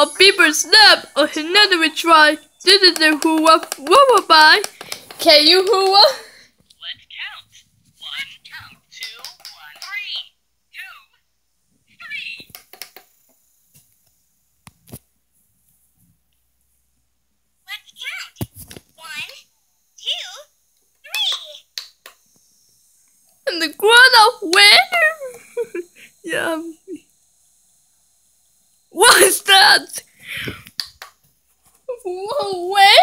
A beaver snap, another we try. This is the hua wua by. Can you hua? Let's count. One, two, one, three, two, three. Let's count. One, two, three. And the grown up winner. yeah. Whoa, winner.